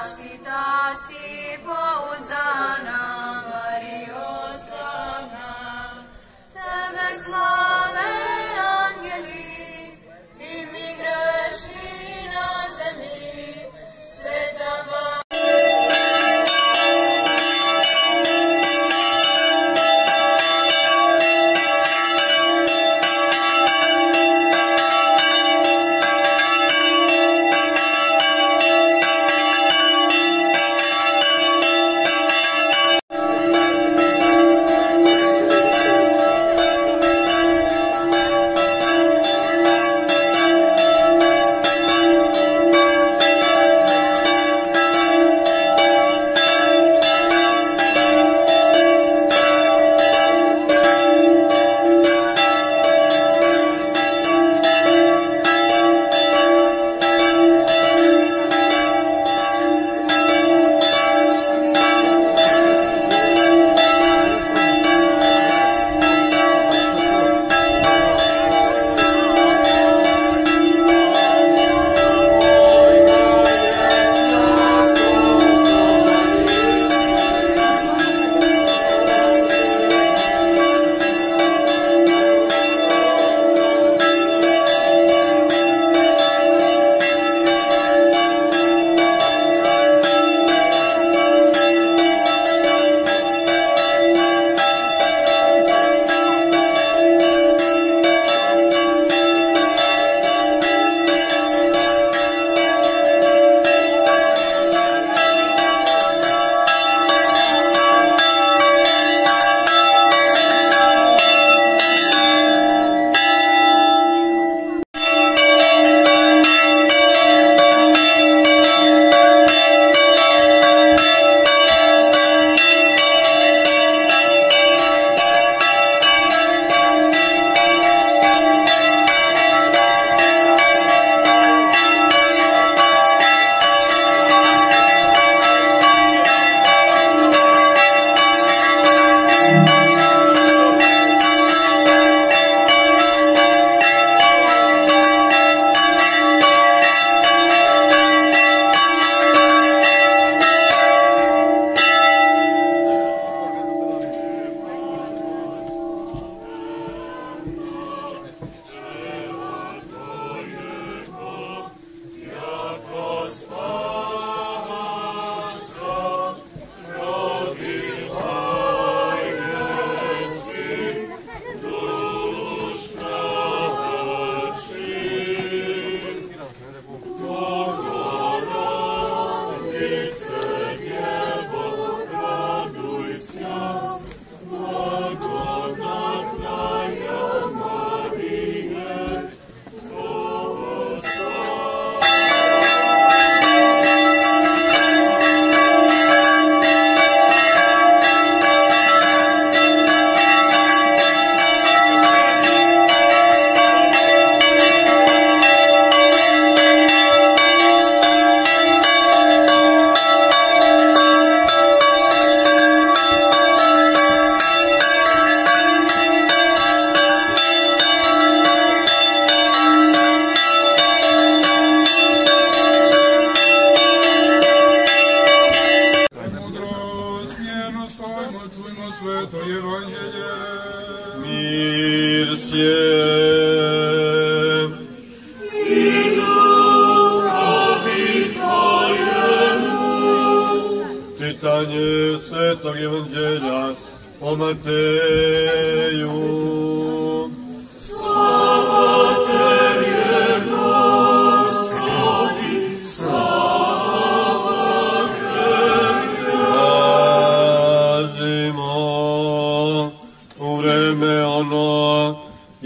Ας κοιτάς η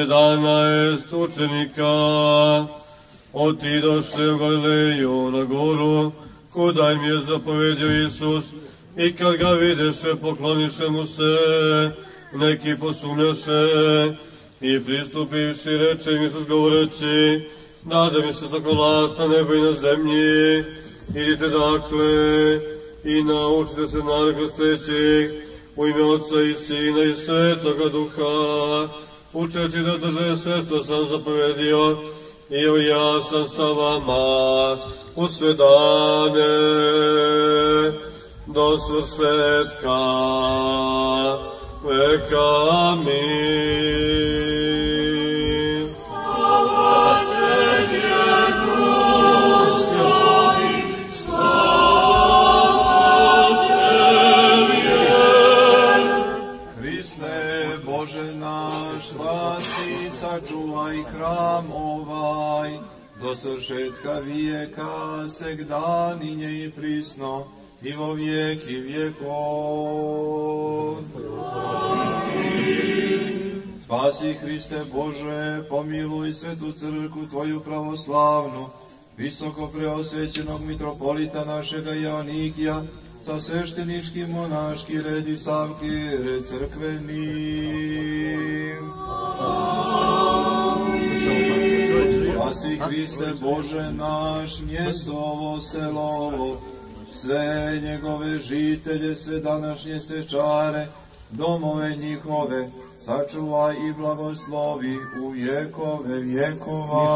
jedanaest učenika otidoše u Galileju na goru, kuda im je zapovedio Isus, i kad ga videše, pokloniše mu se, neki posumnjaše, i pristupivši reče im Isus govoreći, nada mi se svako na nebo i na zemlji, idite dakle, i naučite se narod krstećih u ime Otca i Sina i Svetoga Duha, učeći da drže sve što sam zapovedio, i ja sam sa vama u sve dane do svršetka veka mi. Do svršetka vijeka, seg dan i nje i prisno, i vo vijek i vijekov. Spasi Hriste Bože, pomiluj svetu crkvu Tvoju pravoslavnu, visoko preosvećenog mitropolita našega Joannikija, sa svešteničkim monaški red i savki red crkvenim. Spasi Hriste Bože naš, mjesto ovo selo sve njegove žitelje, sve današnje svečare, domove njihove, sačuvaj i blagoslovi u vjekove vjekova.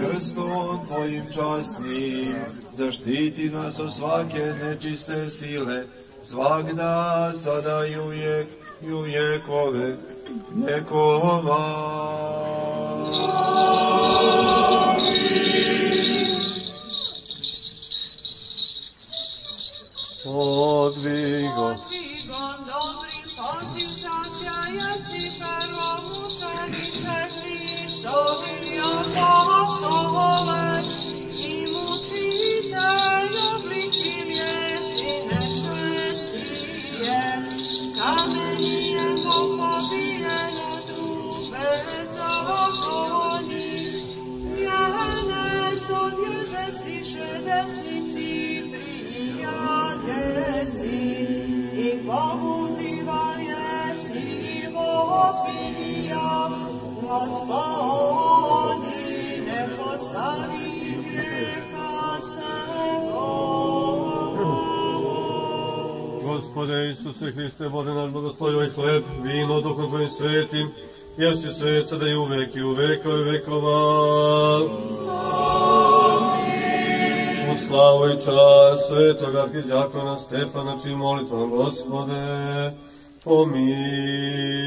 Krstom Tvojim časnim, zaštiti nas od svake nečiste sile, svagda, sada i uvijek, i u vjekove vjekova. Odvigo. Gospode Isuse Hriste, Bode naš blagoslovi hleb, vino, duhom Tvojim svetim, jer si svet sada i uvek i u vekove vekova. U slavu i čast svetog arhiđakona Stefana, čiji molitvom, Gospode, pomiluj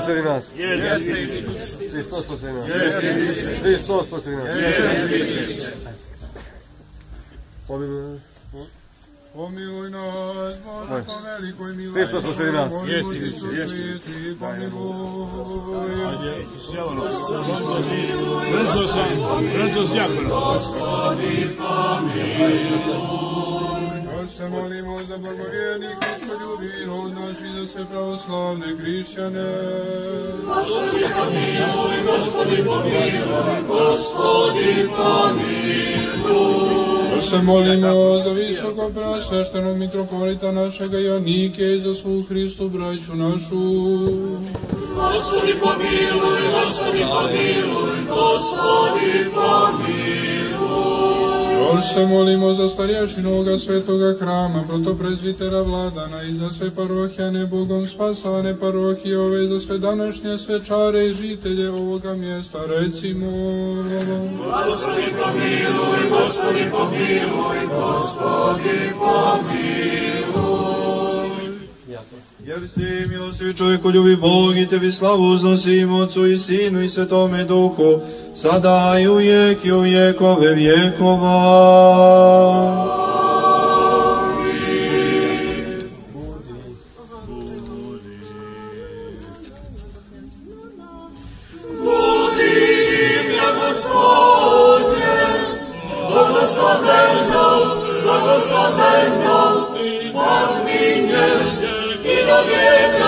posredi nas. Hristos posredi nas. Hristos posredi nas. Pomiluj nas. Pomiluj nas, Bože, po velikoj milosti. Hristos posredi nas. Jesti, sveti, pomiluj. Brzo sam, brzo s djakonom. Još se molimo za blagovjernik, Gospodljubi, rod naš i za sve pravoslavne hrišćane. Još se molimo za visoko preosveštenog mitropolita našega Janike i za svu Hristu braću našu. Još se molimo za starješinoga svetoga hrama, protoprezvitera vladana i za sve parohijane Bogom spasane parohije ove, za sve današnje svečare i žitelje ovoga mjesta, recimo. Jer si milosti čovjeku ljubi Bog i tebi slavu uznosimo Otcu i Sinu i Svetome Duhu, sada i uvijek i u vijekove vijekova. Tobie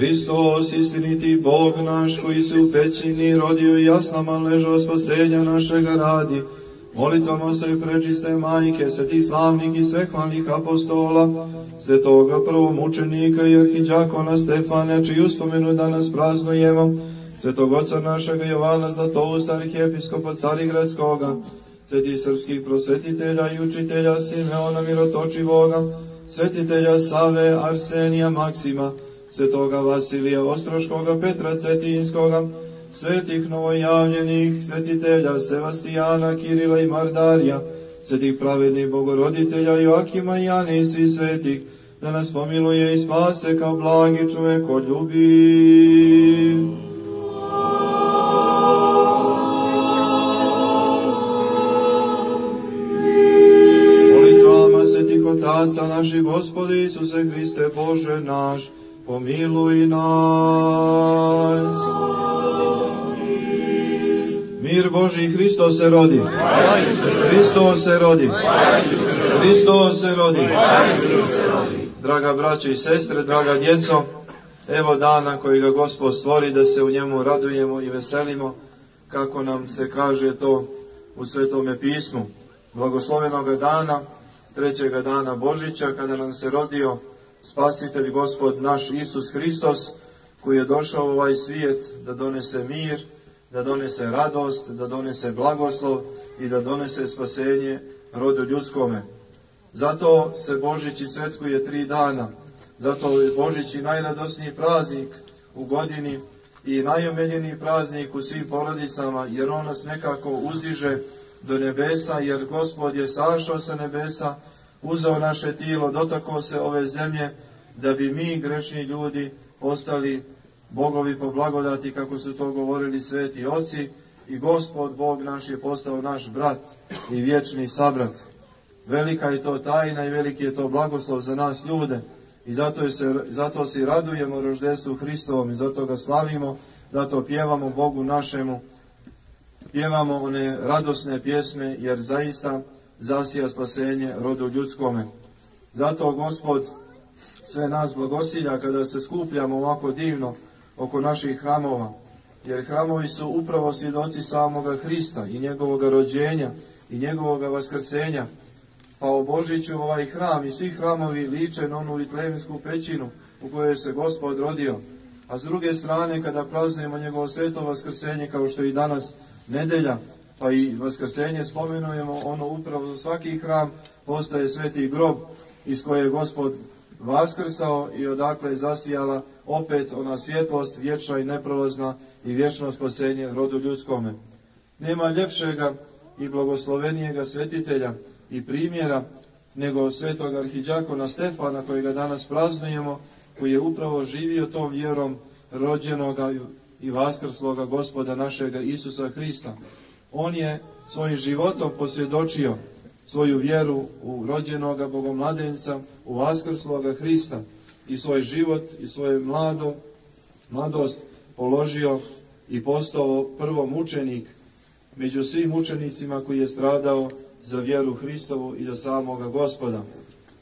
Hristos, istiniti Bog naš, koji se u pećini rodio i jasnama ležao spasenja našega radi, molitvama sve prečiste majke, svetih slavnih i svehvalnih apostola, svetoga prvomučenika i arhiđakona Stefana, čiju uspomenu danas praznujemo, svetog oca našega Jovana Zlatousta, arhijepiskopa Carigradskoga, svetih srpskih prosvetitelja i učitelja Simeona Mirotočivoga, svetitelja Save, Arsenija, Maksima, svetoga Vasilija Ostroškoga, Petra Cetinskoga, svetih novojavljenih svetitelja Sevastijana, Kirila i Mardarija, svetih pravednih bogoroditelja Joakima i Jane i svetih, da nas pomiluje i spase kao blagi čovjek od ljubi. Otaca naših gospodi Isuse Hriste Bože naš, pomiluj nas. Mir Boži, Hristo se rodi. Hristo se rodi. Hristo se rodi. Draga braćo i sestre, draga djeco, evo dana koji ga Gospod stvori da se u njemu radujemo i veselimo, kako nam se kaže to u Svetome pismu. Blagoslovenoga dana, trećega dana Božića, kada nam se rodio Spasitelj Gospod naš Isus Hristos, koji je došao u ovaj svijet da donese mir, da donese radost, da donese blagoslov i da donese spasenje rodu ljudskome. Zato se Božić i svetkuje tri dana. Zato je Božić i najradosniji praznik u godini i najomiljeniji praznik u svim porodicama, jer on nas nekako uzdiže do nebesa, jer Gospod je sašao sa nebesa, uzeo naše tijelo, dotakao se ove zemlje, da bi mi, grešni ljudi, postali bogovi po blagodati, kako su to govorili sveti oci, i Gospod Bog naš je postao naš brat i vječni sabrat. Velika je to tajna i veliki je to blagoslov za nas ljude. I zato, se, zato se radujemo roždestvu Hristovom i zato ga slavimo, zato pjevamo Bogu našemu, pjevamo one radosne pjesme jer zaista zasija spasenje rodu ljudskome. Zato Gospod sve nas blagosilja kada se skupljamo ovako divno oko naših hramova, jer hramovi su upravo svjedoci samoga Hrista i njegovoga rođenja i njegovoga vaskrsenja. Pa o Božiću ovaj hram i svi hramovi liče na onu litlevensku pećinu u kojoj se Gospod rodio. A s druge strane, kada praznujemo njegovo sveto vaskrsenje, kao što je i danas nedelja, pa i vaskrsenje spomenujemo, ono upravo svaki hram postaje sveti grob iz koje je Gospod vaskrsao i odakle je zasijala opet ona svjetlost vječna i neprolazna i vječno spasenje rodu ljudskome. Nema ljepšega i blagoslovenijega svetitelja i primjera nego svetog arhiđakona Stefana kojega danas praznujemo, koji je upravo živio tom vjerom rođenoga i vaskrsloga gospoda našega Isusa Hrista. On je svojim životom posvjedočio svoju vjeru u rođenoga bogomladenca, u vaskrsloga Hrista i svoj život i svoju mlado, mladost položio i postao prvo mučenik među svim mučenicima koji je stradao za vjeru Hristovu i za samoga gospoda.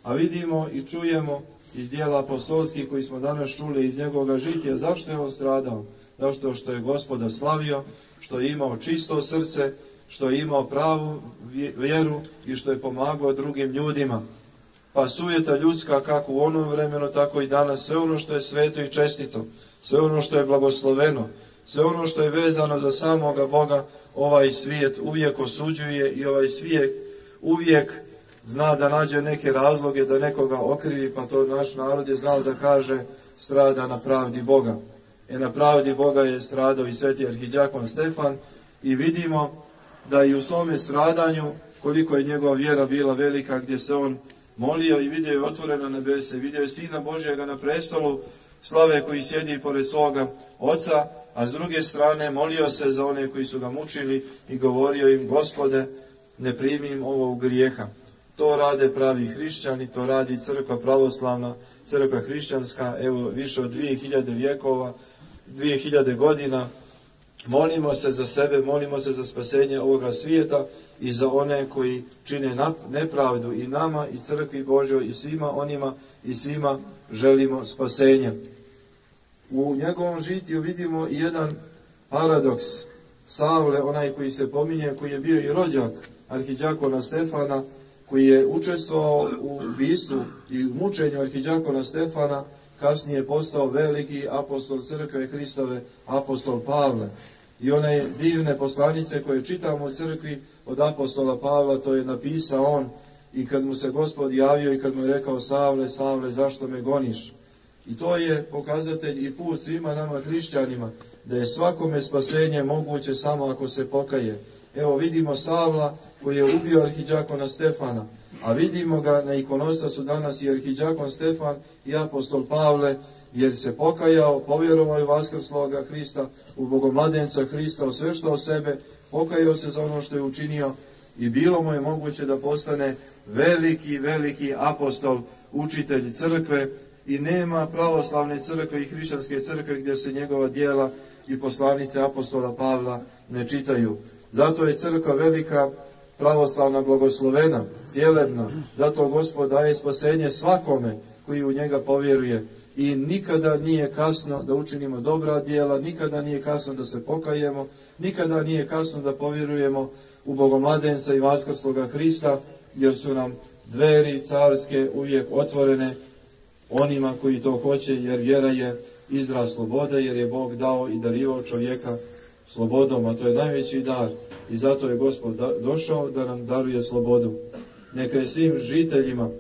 A vidimo i čujemo iz dijela apostolskih koji smo danas čuli iz njegovoga žitja, zašto je on stradao? Zato što je gospoda slavio, što je imao čisto srce, što je imao pravu vjeru i što je pomagao drugim ljudima. Pa sujeta ljudska kako u onom vremenu, tako i danas, sve ono što je sveto i čestito, sve ono što je blagosloveno, sve ono što je vezano za samoga Boga, ovaj svijet uvijek osuđuje i ovaj svijet uvijek zna da nađe neke razloge da nekoga okrivi, pa to naš narod je znao da kaže strada na pravdi Boga. E na pravdi Boga je stradao i sveti arhiđakon Stefan i vidimo da i u svome stradanju koliko je njegova vjera bila velika gdje se on molio i vidio je otvorena nebese, vidio je Sina Božjega na prestolu slave koji sjedi pored svoga oca, a s druge strane molio se za one koji su ga mučili i govorio im, gospode, ne primim ovog grijeha. To rade pravi hrišćani, to radi crkva pravoslavna, crkva hrišćanska, evo više od 2000 vjekova, 2000 godina. Molimo se za sebe, molimo se za spasenje ovoga svijeta i za one koji čine nepravdu i nama i crkvi Božoj i svima onima i svima želimo spasenje. U njegovom žitiju vidimo jedan paradoks. Savle, onaj koji se pominje, koji je bio i rođak arhiđakona Stefana, koji je učestvovao u ubistvu i mučenju arhiđakona Stefana, kasnije je postao veliki apostol crkve Hristove, apostol Pavle. I one divne poslanice koje čitamo u crkvi od apostola Pavla, to je napisao on i kad mu se gospod javio i kad mu je rekao Savle, Savle, zašto me goniš? I to je pokazatelj i put svima nama hrišćanima, da je svakome spasenje moguće samo ako se pokaje. Evo vidimo Savla koji je ubio arhiđakona Stefana, a vidimo ga na ikonostasu danas i arhiđakon Stefan i apostol Pavle, jer se pokajao, povjerovao je vaskrsloga Hrista, u bogomladenca Hrista, u sve što o sebe, pokajao se za ono što je učinio i bilo mu je moguće da postane veliki, veliki apostol, učitelj crkve i nema pravoslavne crkve i hrišćanske crkve gdje se njegova dijela i poslanice apostola Pavla ne čitaju. Zato je crkva velika, pravoslavna blagoslovena, cijelebna, zato gospod daje spasenje svakome koji u njega povjeruje. I nikada nije kasno da učinimo dobra djela, nikada nije kasno da se pokajemo, nikada nije kasno da povjerujemo u Bogomladenca i Vaskrsloga Hrista, jer su nam dveri carske uvijek otvorene onima koji to hoće, jer vjera je izraz slobode, jer je Bog dao i darivao čovjeka slobodom, a to je najveći dar i zato je Gospod došao da nam daruje slobodu. Neka je svim žiteljima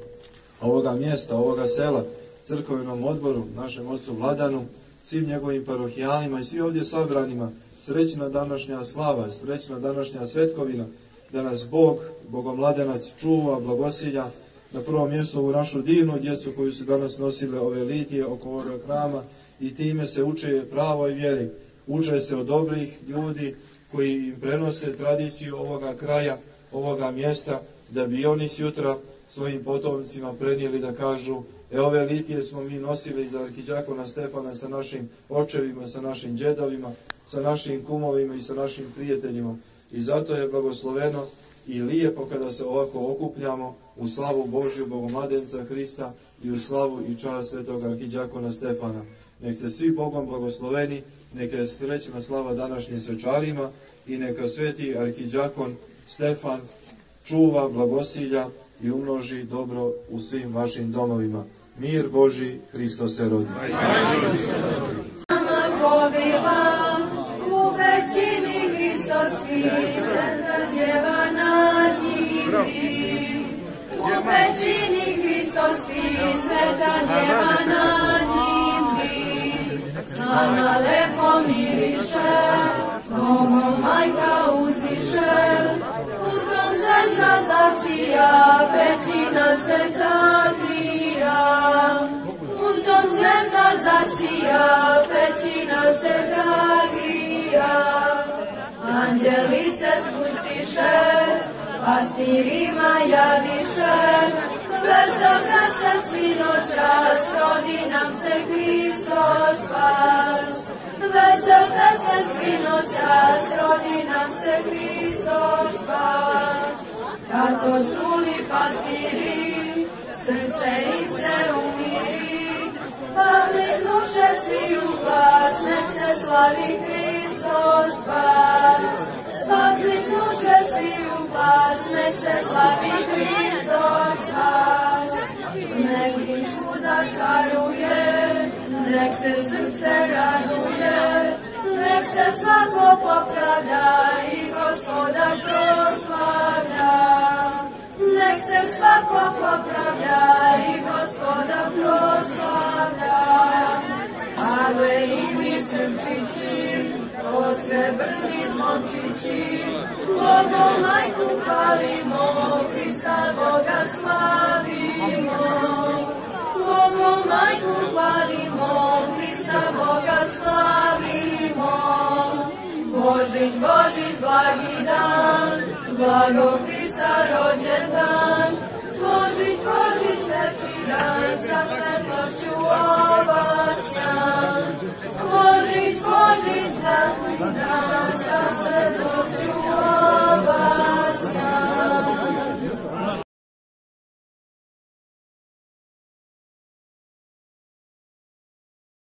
ovoga mjesta, ovoga sela, crkvenom odboru, našem ocu Vladanu, svim njegovim parohijalima i svi ovdje sabranima, srećna današnja slava, srećna današnja svetkovina, da nas Bog, Bogomladenac, čuva, blagosilja, na prvom mjestu ovu našu divnu djecu koju su danas nosile ove litije oko ovoga hrama i time se uče pravoj vjeri. Uče se od dobrih ljudi koji im prenose tradiciju ovoga kraja, ovoga mjesta, da bi oni sutra svojim potomcima prenijeli da kažu E ove litije smo mi nosili za arhiđakona Stefana sa našim očevima, sa našim džedovima, sa našim kumovima i sa našim prijateljima. I zato je blagosloveno i lijepo kada se ovako okupljamo u slavu Božju Bogomladenca Hrista i u slavu i čast svetog arhiđakona Stefana. Nek ste svi Bogom blagosloveni, neka je srećna slava današnjim svečarima i neka sveti arhiđakon Stefan čuva blagosilja i umnoži dobro u svim vašim domovima. Mir Boži, Hristo se rodi. U većini Hristovski, Sveta Djeva na njivi. U većini Hristovski, Sveta Djeva. Slana lepo miriše, Bogu majka uzdiše, tom zvezda zasija, pećina se zagrija. Tom zvezda zasija, pećina se zagrija. Anđeli se spustiše, pastirima javiše, vesel se svinočas, rodi nam se Hristos spas. Vesel se svinočas, rodi nam se Hristos spas. Kad to čuli pastiri, srce im se umiri, pa kliknuše svi u glas, nek se slavi Hristos spas. Pa kliknuše svi u glas, nek se slavi Hristos spas. Nek mi svuda caruje, nek se srce raduje, nek se svako popravlja i gospoda proslavlja. Nek se svako popravlja i gospoda proslavlja. Ale i mi srčići, o srebrni zvončići, Bogom majku palimo, Hrista Boga slavimo. Bogom majku palimo, Hrista Boga slavimo. Božić, Božić, blagi dan, blago Hrista rođen dan. Božić, Božić, sveti dan, sa svetlošću obasjan. Božica, da sa srđošću obasna.